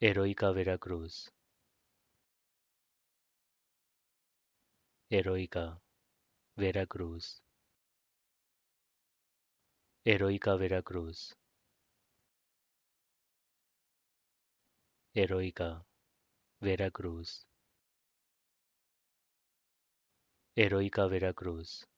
Heroica Veracruz. Heroica Veracruz. Heroica Veracruz. Heroica Veracruz. Heroica Veracruz.